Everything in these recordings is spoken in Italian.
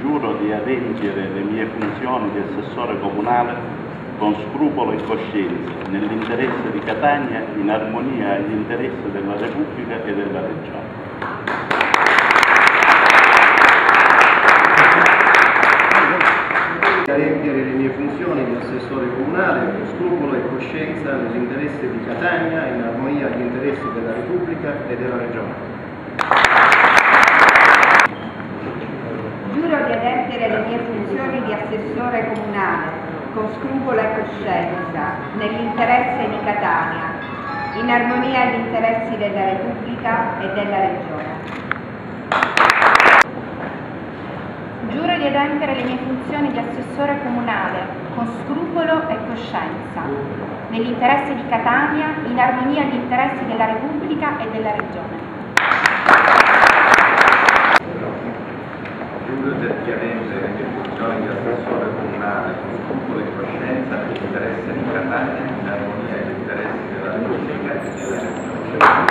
Giuro di adempiere le mie funzioni di assessore comunale con scrupolo e coscienza, nell'interesse di Catania, in armonia agli interessi della Repubblica e della Regione. di adempiere le mie funzioni di assessore comunale con scrupolo e coscienza nell'interesse di Catania, in armonia agli interessi della Repubblica e della Regione. Giuro di adempiere le mie funzioni di assessore comunale con scrupolo e coscienza, nell'interesse di Catania, in armonia agli interessi della Repubblica e della Regione. Giuro di adempiere le mie funzioni di assessore comunale con scrupolo e coscienza, nell'interesse di Catania, in armonia agli interessi della Repubblica e della Regione. Di adempiere le funzioni di assessore comunale con scrupolo e coscienza nell'interesse di Catania, in armonia agli interessi della Repubblica e della Regione.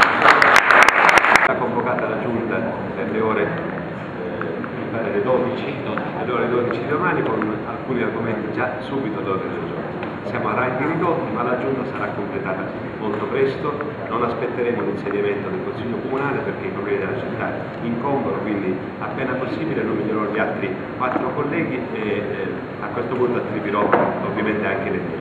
È convocata la giunta per le ore, eh, mi pare le 12, alle ore 12 di domani con alcuni argomenti già subito all'ordine del giorno. Siamo a ranghi ridotti ma la giunta sarà completata molto presto, non aspetteremo l'insediamento del Consiglio Comunale perché i problemi della città incombono, quindi appena possibile nominerò gli altri quattro colleghi e eh, a questo punto attribuirò ovviamente anche le